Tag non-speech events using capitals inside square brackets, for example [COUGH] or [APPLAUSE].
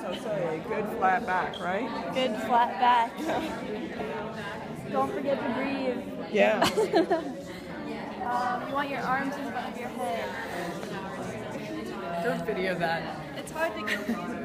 to say? Good flat back, right? Good flat back. Don't forget to breathe. Yeah. [LAUGHS] Um, you want your arms in front of your head. Don't video that. It's hard to. get